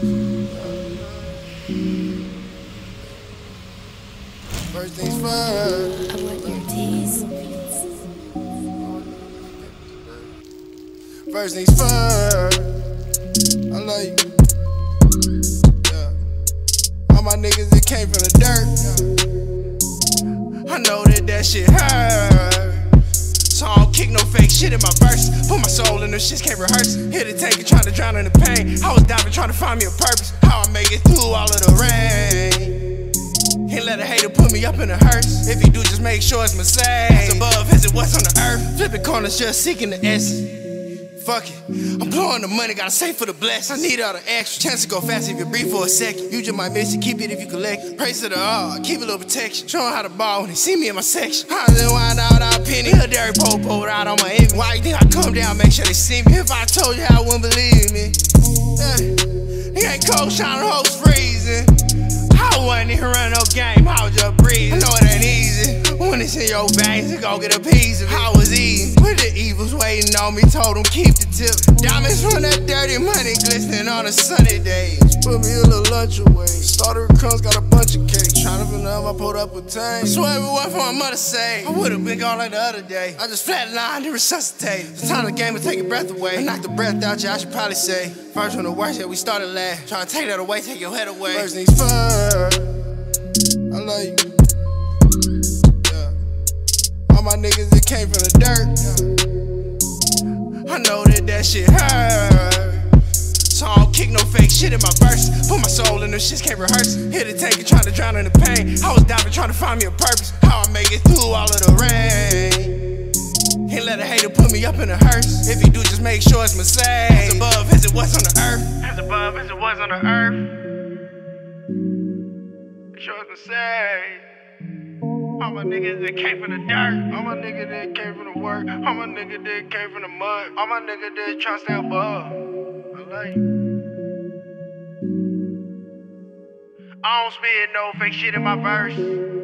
First things first. I want your tease. First things first. I love you. Yeah. All my niggas that came from the dirt. I know that that shit hurt. I no fake shit in my verse. Put my soul in them shits, can't rehearse. Hit a tank and trying to drown in the pain. I was diving trying to find me a purpose. How I make it through all of the rain. Can't let a hater put me up in a hearse. If you do, just make sure it's my Mercedes. As above as it was on the earth. Flipping corners, just seeking the essence. Fuck it. I'm blowing the money, gotta save for the bless. I need all the extra. Chance to go fast if you breathe for a second. You just might miss it, keep it if you collect. it. Praise to the all, keep a little protection. Show 'em how to ball when they see me in my section. How they wind out our penny, a Derek Popo out on my envy. Why you think I come down, make sure they see me? If I told you, I wouldn't believe me. Yeah. He ain't cold, shining, hoes freezing. I wasn't even running no game, I was just breathing. I know it ain't easy. When it's in your veins, you go get a piece of it. I was eating. With the evils waiting on me, told them keep the tip. Diamonds from that dirty money glistening on a sunny day. Put me a little lunch away. Starter crumbs, got a bunch of cake. To I pulled up a tank. I swear it wasn't for my mother say. I would've been gone like the other day. I just flatlined and resuscitated. It's time the game to take your breath away. I knocked the breath out you, I should probably say. First one the worst, yeah, we started last. Tryna take that away, take your head away. First things first. I love you. Yeah. All my niggas that came from the dirt. Yeah. I know that that shit hurt. Kick no fake shit in my verse. Put my soul in them shits, can't rehearse. Hit a tank and trying to drown in the pain. I was diving trying to find me a purpose. How I make it through all of the rain. Can't let a hater put me up in a hearse. If you do, just make sure it's Mercedes. As above as it was on the earth. As above as it was on the earth. Make sure it's Mercedes. All my niggas that came from the dirt. All my niggas that came from the work. All my niggas that came from the mud. All my niggas that try to stay above. I love I don't spit no fake shit in my verse.